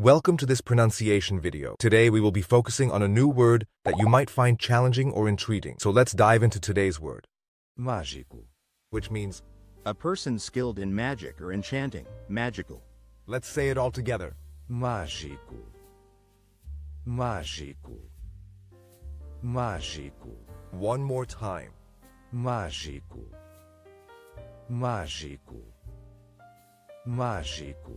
Welcome to this pronunciation video. Today we will be focusing on a new word that you might find challenging or intriguing. So let's dive into today's word, Mágico. which means, A person skilled in magic or enchanting, magical. let's say it all together. Mágico. Mágico. Mágico. One more time. Mágico. Mágico. Mágico.